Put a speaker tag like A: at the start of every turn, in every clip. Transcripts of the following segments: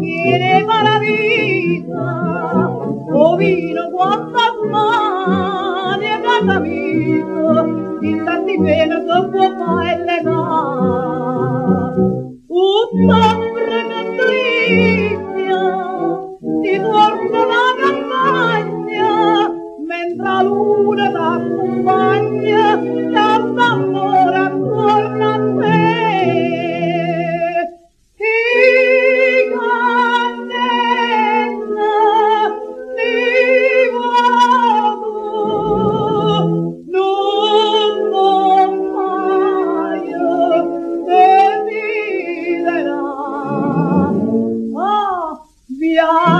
A: tiene maravita, o vino quanta mani a casa mia, di tanti bene che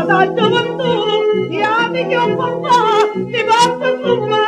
A: Adalet olun, yani yok baba, bir baktınız mı?